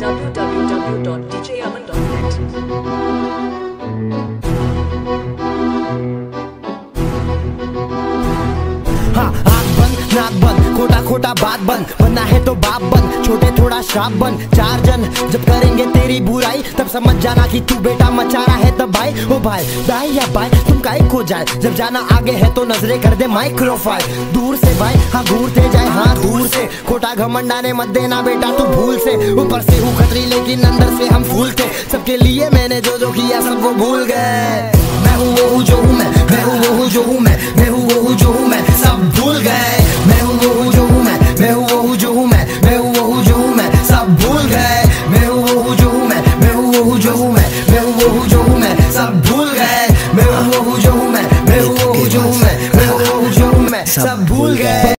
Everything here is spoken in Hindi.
www.djaman.net. हाँ आग बंद नाक बंद, खोटा खोटा बात बंद, बनना है तो बाप बन छोटे थोड़ा श्राप बन चार जन जब करेंगे तेरी बुराई, तब समझ जाना कि तू बेटा मचा रहा है तब भाई ओ भाई दाई या भाई तुम काहे को जाए? जब जाना आगे है तो नजरे कर दे माइक्रोफाइल दूर से भाई हाँ घूरते जाए हाँ दूर से, खोटा घमंड आने मत देना बेटा तू भूल से, ऊपर से हूँ खतरी लेकिन अंदर से हम फूल थे, सबके लिए मैंने जो जो किया सब वो भूल गए। मैं हूँ, वो हूँ, जो हूँ मैं मैं हूँ, वो हूँ, जो हूँ मैं जो हूँ मैं मैं वो हूँ जो हूँ मैं, सब भूल गए। मैं वो हूँ जो हूँ मैं मैं वो हूँ जो हूँ मैं मैं वो हूँ जो हूँ मैं, सब भूल गए।